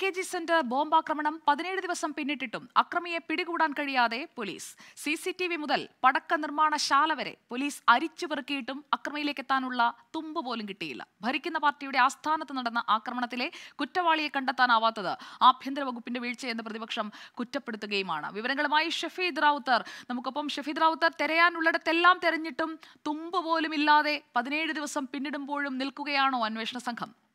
K G centre ബോംബാക്രമണം പതിനേഴ് ദിവസം പിന്നിട്ടിട്ടും അക്രമിയെ പിടികൂടാൻ കഴിയാതെ police. C C T V മുതൽ പടക്ക നിർമ്മാണശാല വരെ പോലീസ് അരിച്ചു പെറുക്കിയിട്ടും അക്രമിയിലേക്ക് എത്താനുള്ള തുമ്പ് പോലും കിട്ടിയില്ല. ഭരിക്കുന്ന പാർട്ടിയുടെ ആസ്ഥാനത്ത് നടന്ന ആക്രമണത്തിലെ കുറ്റവാളിയെ കണ്ടെത്താനാവാത്തത് ആഭ്യന്തര വകുപ്പിന്റെ വീഴ്ചയെന്ന് പ്രതിപക്ഷം കുറ്റപ്പെടുത്തുകയുമാണ്. വിവരങ്ങളുമായി ഷഫീദ് റാവുത്തർ. നമുക്കൊപ്പം ഷഫീദ് റാവുത്തർ തിരയാനുള്ളിടത്തെല്ലാം തെരഞ്ഞിട്ടും തുമ്പ് പോലും ഇല്ലാതെ പതിനേഴ് ദിവസം പിന്നിടുമ്പോഴും നിൽക്കുകയാണോ അന്വേഷണ സംഘം?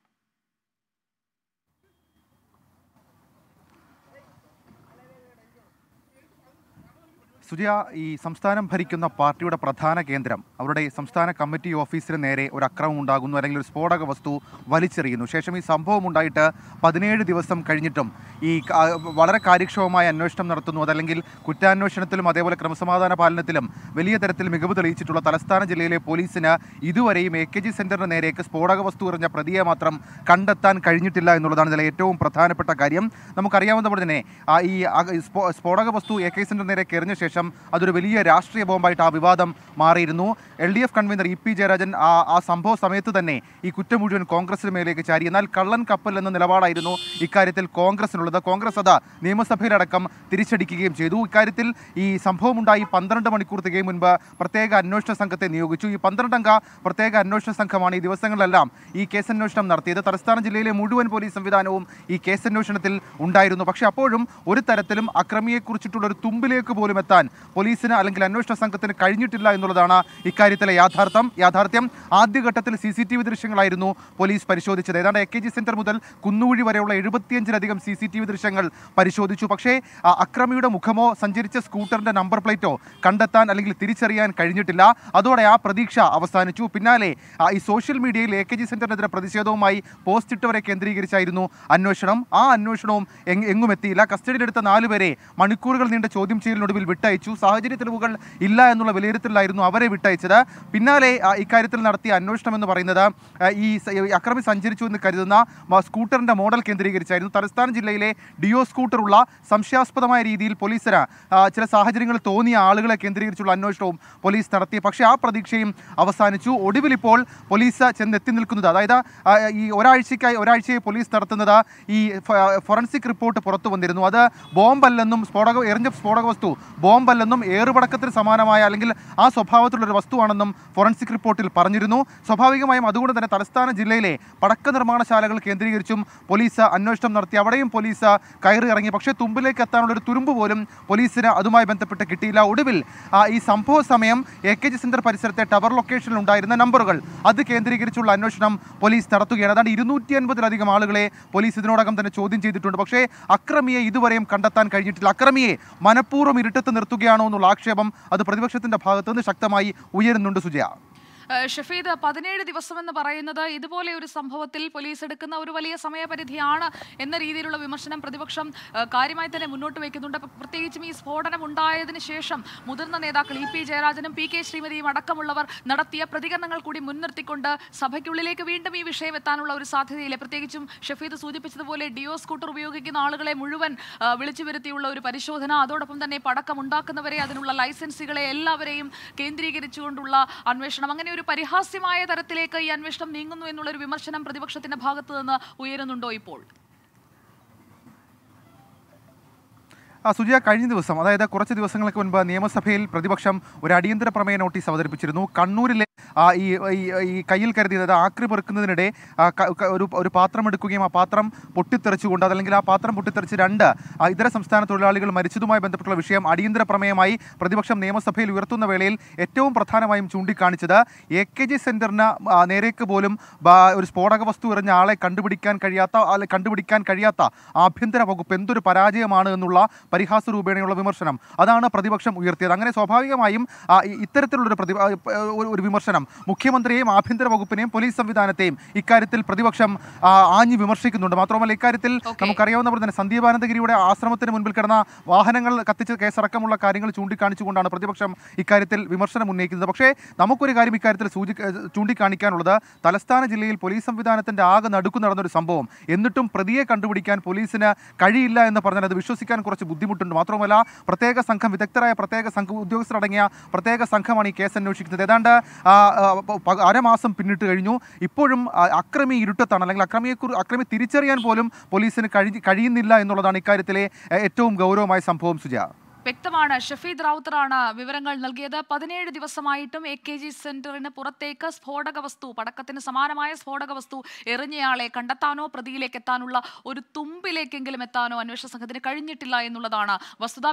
സുജയ ഈ സംസ്ഥാനം ഭരിക്കുന്ന പാർട്ടിയുടെ പ്രധാന കേന്ദ്രം അവരുടെ സംസ്ഥാന കമ്മിറ്റി ഓഫീസിന് നേരെ ഒരു അക്രമം ഉണ്ടാകുന്നു അല്ലെങ്കിൽ ഒരു സ്ഫോടക വസ്തു വലിച്ചെറിയുന്നു. ശേഷം ഈ സംഭവം ഉണ്ടായിട്ട് പതിനേഴ് ദിവസം കഴിഞ്ഞിട്ടും ഈ വളരെ കാര്യക്ഷമമായ അന്വേഷണം നടത്തുന്നു. അതല്ലെങ്കിൽ കുറ്റാന്വേഷണത്തിലും അതേപോലെ ക്രമസമാധാന പാലനത്തിലും വലിയ തരത്തിൽ മികവ് തെളിയിച്ചിട്ടുള്ള തലസ്ഥാന ജില്ലയിലെ പോലീസിന് ഇതുവരെയും എ കെ ജി സെന്ററിന് നേരേക്ക് സ്ഫോടക വസ്തു എറിഞ്ഞ പ്രതിയെ മാത്രം കണ്ടെത്താൻ കഴിഞ്ഞിട്ടില്ല എന്നുള്ളതാണ് ഇതിലെ ഏറ്റവും പ്രധാനപ്പെട്ട കാര്യം. നമുക്കറിയാവുന്ന പോലെ തന്നെ ഈ സ്ഫോടക വസ്തു എ കെ സെന്റർ നേരെ എറിഞ്ഞ ശേഷം അതൊരു വലിയ രാഷ്ട്രീയ ബോംബായിട്ട് ആ വിവാദം മാറിയിരുന്നു. L D F convener E P Jayarajan ആ ആ സംഭവ സമയത്ത് തന്നെ ഈ കുറ്റം മുഴുവൻ കോൺഗ്രസിന് മേലേക്ക് ചാരി. എന്നാൽ കള്ളൻ കപ്പൽ എന്ന നിലപാടായിരുന്നു ഇക്കാര്യത്തിൽ കോൺഗ്രസിനുള്ളത്. കോൺഗ്രസ് അത് നിയമസഭയിലടക്കം തിരിച്ചടിക്കുകയും ചെയ്തു. ഇക്കാര്യത്തിൽ ഈ സംഭവമുണ്ടായി പന്ത്രണ്ട് മണിക്കൂർ തികയും മുൻപ് പ്രത്യേക അന്വേഷണ സംഘത്തെ നിയോഗിച്ചു. ഈ പന്ത്രണ്ടംഗ പ്രത്യേക അന്വേഷണ സംഘമാണ് ഈ ദിവസങ്ങളിലെല്ലാം ഈ കേസന്വേഷണം നടത്തിയത്. തലസ്ഥാന ജില്ലയിലെ മുഴുവൻ പോലീസ് സംവിധാനവും ഈ കേസന്വേഷണത്തിൽ ഉണ്ടായിരുന്നു. പക്ഷേ അപ്പോഴും ഒരു തരത്തിലും അക്രമിയെക്കുറിച്ചിട്ടുള്ള ഒരു തുമ്പിലേക്ക് പോലും എത്താൻ പോലീസിന് അല്ലെങ്കിൽ അന്വേഷണ സംഘത്തിന് കഴിഞ്ഞിട്ടില്ല എന്നുള്ളതാണ് ഇക്കാര്യത്തിലെ യാഥാർത്ഥ്യം. യാഥാർത്ഥ്യം ആദ്യഘട്ടത്തിൽ സി സി ടി വി ദൃശ്യങ്ങളായിരുന്നു പോലീസ് പരിശോധിച്ചത്. ഏതാണ്ട് എ കെ ജി സെന്റർ മുതൽ കുന്നുകുഴി വരെയുള്ള എഴുപത്തിയഞ്ചിലധികം സി സി ടി വി ദൃശ്യങ്ങൾ പരിശോധിച്ചു. പക്ഷേ അക്രമിയുടെ മുഖമോ സഞ്ചരിച്ച സ്കൂട്ടറിന്റെ നമ്പർ പ്ലേറ്റോ കണ്ടെത്താൻ അല്ലെങ്കിൽ തിരിച്ചറിയാൻ കഴിഞ്ഞിട്ടില്ല. അതോടെ ആ പ്രതീക്ഷ അവസാനിച്ചു. പിന്നാലെ ഈ സോഷ്യൽ മീഡിയയിൽ എ കെ ജി സെന്ററിനെതിരെ പ്രതിഷേധവുമായി പോസ്റ്റ് ഇട്ടവരെ കേന്ദ്രീകരിച്ചായിരുന്നു അന്വേഷണം. ആ അന്വേഷണവും എങ്- എങ്ങും എത്തിയില്ല. കസ്റ്റഡിയിലെടുത്ത നാലുപേരെ മണിക്കൂറുകൾ നീണ്ട ചോദ്യം ചെയ്യലിനൊടുവിൽ വിട്ടയച്ചു. സാഹചര്യ തെളിവുകൾ ഇല്ല എന്നുള്ള വിലയിരുത്തലായിരുന്നു അവരെ വിട്ടയച്ചത്. പിന്നാലെ ഇക്കാര്യത്തിൽ നടത്തിയ അന്വേഷണം എന്ന് പറയുന്നത് ഈ അക്രമി സഞ്ചരിച്ചു എന്ന് കരുതുന്ന സ്കൂട്ടറിന്റെ മോഡൽ കേന്ദ്രീകരിച്ചായിരുന്നു. തലസ്ഥാന ജില്ലയിലെ ഡിയോ സ്കൂട്ടറുള്ള സംശയാസ്പദമായ രീതിയിൽ പോലീസിന് ചില സാഹചര്യങ്ങൾ തോന്നിയ ആളുകളെ കേന്ദ്രീകരിച്ചുള്ള അന്വേഷണവും പോലീസ് നടത്തി. പക്ഷേ ആ പ്രതീക്ഷയും അവസാനിച്ചു. ഒടുവിൽ ഇപ്പോൾ പോലീസ് ചെന്നെത്തി നിൽക്കുന്നത് അതായത് ഈ ഒരാഴ്ചയ്ക്കായി ഒരാഴ്ചയെ പോലീസ് നടത്തുന്നത് ഈ ഫോറൻസിക് റിപ്പോർട്ട് പുറത്തു വന്നിരുന്നു. അത് ബോംബല്ലെന്നും സ്ഫോടക എറിഞ്ഞ സ്ഫോടക വസ്തു ബോംബല്ലെന്നും ഏറുപടക്കത്തിന് സമാനമായ അല്ലെങ്കിൽ ആ സ്വഭാവത്തിലുള്ള ഒരു വസ്തുവാണെന്നും ഫോറൻസിക് റിപ്പോർട്ടിൽ പറഞ്ഞിരുന്നു. സ്വാഭാവികമായും അതുകൊണ്ട് തന്നെ തലസ്ഥാന ജില്ലയിലെ പടക്ക നിർമ്മാണശാലകൾ കേന്ദ്രീകരിച്ചും പോലീസ് അന്വേഷണം നടത്തി. അവിടെയും പോലീസ് കയറി ഇറങ്ങി. പക്ഷേ തുമ്പിലേക്ക് എത്താനുള്ള ഒരു തുരുമ്പ് പോലും പോലീസിന് അതുമായി ബന്ധപ്പെട്ട് കിട്ടിയില്ല. ഒടുവിൽ ഈ സംഭവ സമയം എ കെ ജി സെന്റർ പരിസരത്തെ ടവർ ലൊക്കേഷനിൽ ഉണ്ടായിരുന്ന നമ്പറുകൾ. അത് കേന്ദ്രീകരിച്ചുള്ള അന്വേഷണം പോലീസ് നടത്തുകയാണ്. അതാണ് ഇരുന്നൂറ്റി അൻപതിലധികം ആളുകളെ പോലീസ് ഇതിനോടകം തന്നെ ചോദ്യം ചെയ്തിട്ടുണ്ട്. പക്ഷേ അക്രമിയെ ഇതുവരെയും കണ്ടെത്താൻ കഴിഞ്ഞിട്ടില്ല. അക്രമിയെ മനഃപൂർവം ഇരുട്ടത്ത് നിർത്തുകയാണോ എന്നുള്ള ആക്ഷേപം അത് പ്രതിപക്ഷത്തിന്റെ ഭാഗത്തുനിന്ന് ശക്തമായി ഉയരുന്നുണ്ട് സുജയ. ഷഫീദ് പതിനേഴ് ദിവസം എന്ന് പറയുന്നത് ഇതുപോലെ ഒരു സംഭവത്തിൽ പോലീസ് എടുക്കുന്ന ഒരു വലിയ സമയപരിധിയാണ് എന്ന രീതിയിലുള്ള വിമർശനം പ്രതിപക്ഷം കാര്യമായി തന്നെ മുന്നോട്ട് വയ്ക്കുന്നുണ്ട്. പ്രത്യേകിച്ചും ഈ സ്ഫോടനം ഉണ്ടായതിനു ശേഷം മുതിർന്ന നേതാക്കൾ ഇ പി ജയരാജനും പി കെ ശ്രീമതിയും അടക്കമുള്ളവർ നടത്തിയ പ്രതികരണങ്ങൾ കൂടി മുൻനിർത്തിക്കൊണ്ട് സഭയ്ക്കുള്ളിലേക്ക് വീണ്ടും ഈ വിഷയം എത്താനുള്ള ഒരു സാധ്യതയില്ല. പ്രത്യേകിച്ചും ഷഫീദ് സൂചിപ്പിച്ചതുപോലെ ഡിയോ സ്കൂട്ടർ ഉപയോഗിക്കുന്ന ആളുകളെ മുഴുവൻ വിളിച്ചു വരുത്തിയുള്ള ഒരു പരിശോധന അതോടൊപ്പം തന്നെ പടക്കം ഉണ്ടാക്കുന്നവരെ അതിനുള്ള ലൈസൻസുകളെ എല്ലാവരെയും കേന്ദ്രീകരിച്ചുകൊണ്ടുള്ള അന്വേഷണം അങ്ങനെ ഒരു പരിഹാസ്യമായ തരത്തിലേക്ക് ഈ അന്വേഷണം നീങ്ങുന്നു എന്നുള്ളൊരു വിമർശനം പ്രതിപക്ഷത്തിന്റെ ഭാഗത്തു നിന്ന് ഉയരുന്നുണ്ടോ ഇപ്പോൾ? സുജിയ കഴിഞ്ഞ ദിവസം അതായത് കുറച്ച് ദിവസങ്ങൾക്ക് മുൻപ് നിയമസഭയിൽ പ്രതിപക്ഷം ഒരു അടിയന്തര പ്രമേയ നോട്ടീസ് അവതരിപ്പിച്ചിരുന്നു. കണ്ണൂരിലെ ഈ ഈ- കയ്യിൽ കരുതിയത് ആക്രി പെറുക്കുന്നതിനിടെ ഒരു ഒരു പാത്രം എടുക്കുകയും ആ പാത്രം പൊട്ടിത്തെറിച്ചുകൊണ്ട് അതല്ലെങ്കിൽ ആ പാത്രം പൊട്ടിത്തെറിച്ച് രണ്ട് ഇതര സംസ്ഥാന തൊഴിലാളികൾ മരിച്ചതുമായി ബന്ധപ്പെട്ടുള്ള വിഷയം അടിയന്തര പ്രമേയമായി പ്രതിപക്ഷം നിയമസഭയിൽ ഉയർത്തുന്ന വേളയിൽ ഏറ്റവും പ്രധാനമായും ചൂണ്ടിക്കാണിച്ചത് എ കെ ജി സെന്ററിന് നേരേക്ക് പോലും ഒരു സ്ഫോടക വസ്തു എറിഞ്ഞ ആളെ കണ്ടുപിടിക്കാൻ കഴിയാത്ത കണ്ടുപിടിക്കാൻ കഴിയാത്ത ആഭ്യന്തര വകുപ്പ് എന്തൊരു പരാജയമാണ് എന്നുള്ള പരിഹാസ രൂപേണയുള്ള വിമർശനം. അതാണ് പ്രതിപക്ഷം ഉയർത്തിയത്. അങ്ങനെ സ്വാഭാവികമായും ഇത്തരത്തിലുള്ളൊരു പ്രതി ഒരു- വിമർശനം മുഖ്യമന്ത്രിയെയും ആഭ്യന്തര വകുപ്പിനെയും പോലീസ് സംവിധാനത്തെയും ഇക്കാര്യത്തിൽ പ്രതിപക്ഷം ആഞ്ഞു വിമർശിക്കുന്നുണ്ട്. മാത്രമല്ല ഇക്കാര്യത്തിൽ. നമുക്കറിയാവുന്ന പോലെ തന്നെ സന്ദീപാനന്ദഗിരിയുടെ ആശ്രമത്തിന് മുൻപിൽ കിടന്ന വാഹനങ്ങൾ കത്തിച്ച കേസടക്കമുള്ള കാര്യങ്ങൾ ചൂണ്ടിക്കാണിച്ചുകൊണ്ടാണ് പ്രതിപക്ഷം ഇക്കാര്യത്തിൽ വിമർശനം ഉന്നയിക്കുന്നത്. പക്ഷേ നമുക്കൊരു കാര്യം ഇക്കാര്യത്തിൽ സൂചി ചൂണ്ടിക്കാണിക്കാനുള്ളത്. തലസ്ഥാന ജില്ലയിൽ പോലീസ് സംവിധാനത്തിന്റെ ആകെ നടുക്കു നടന്നൊരു സംഭവം. എന്നിട്ടും പ്രതിയെ കണ്ടുപിടിക്കാൻ പോലീസിന് കഴിയില്ല എന്ന് പറഞ്ഞാൽ അത് വിശ്വസിക്കാൻ കുറച്ച് ബുദ്ധിമുട്ടുണ്ട്. മാത്രമല്ല പ്രത്യേക സംഘം വിദഗ്ധരായ പ്രത്യേക സംഘ ഉദ്യോഗസ്ഥരടങ്ങിയ പ്രത്യേക സംഘമാണ് ഈ കേസ് അന്വേഷിക്കുന്നത്. ഏതാണ്ട് അരമാസം പിന്നിട്ട് കഴിഞ്ഞു. ഇപ്പോഴും അക്രമി ഇരുട്ടത്താണ്. അല്ലെങ്കിൽ അക്രമിയെ അക്രമി തിരിച്ചറിയാൻ പോലും പോലീസിന് കഴിയുന്നില്ല എന്നുള്ളതാണ് ഇക്കാര്യത്തിലെ ഏറ്റവും ഗൗരവമായ സംഭവം സുജ വ്യക്തമാണ്. ഷഫീദ് റാവുത്തറാണ് വിവരങ്ങൾ നൽകിയത്. പതിനേഴ് ദിവസമായിട്ടും എ കെ ജി സെന്ററിന് പുറത്തേക്ക് സ്ഫോടക വസ്തു പടക്കത്തിന് സമാനമായ സ്ഫോടക വസ്തു എറിഞ്ഞയാളെ കണ്ടെത്താനോ പ്രതിയിലേക്ക് എത്താനുള്ള ഒരു തുമ്പിലേക്കെങ്കിലും എത്താനോ അന്വേഷണ സംഘത്തിന് കഴിഞ്ഞിട്ടില്ല എന്നുള്ളതാണ് വസ്തുത